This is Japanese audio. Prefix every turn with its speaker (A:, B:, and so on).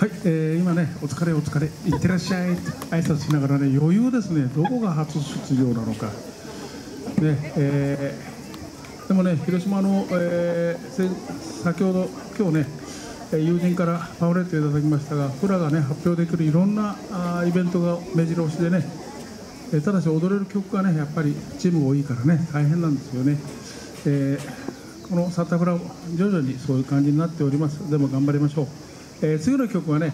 A: はい、
B: えー今ね、お疲れお疲れ、いってらっしゃいって挨拶しながらね、余裕ですね、どこが初出場なのか。ね、えーでもね、広島の、えー先ほど、今日ね、友人からパンフレットいただきましたが、フラがね、発表できるいろんなあイベントが目白押しでね、えただし踊れる曲がね、やっぱりチームが多いからね、大変なんですよね。えーこのサタフラ、徐々にそういう感じになっております。でも頑張りましょう。えー次の曲はね、